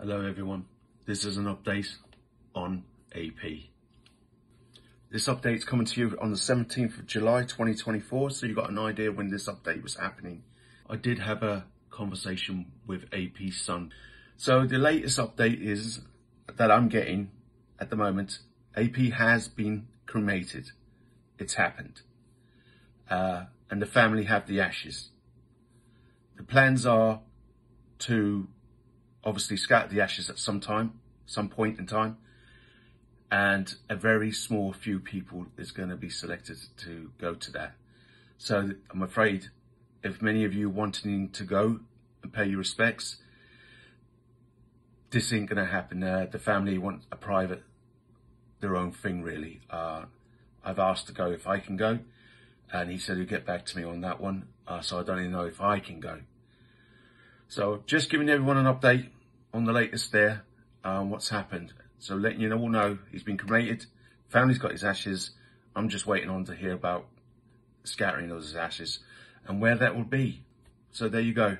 Hello everyone, this is an update on AP. This update is coming to you on the 17th of July 2024, so you got an idea when this update was happening. I did have a conversation with AP's son. So the latest update is that I'm getting at the moment, AP has been cremated. It's happened. Uh, and the family have the ashes. The plans are to obviously scatter the ashes at some time, some point in time, and a very small few people is going to be selected to go to that. So I'm afraid if many of you wanting to go and pay your respects, this ain't going to happen. Uh, the family want a private, their own thing really. Uh, I've asked to go if I can go, and he said he'd get back to me on that one. Uh, so I don't even know if I can go. So just giving everyone an update on the latest there, um, what's happened. So letting you all know he's been cremated, family's got his ashes. I'm just waiting on to hear about scattering those ashes and where that will be. So there you go.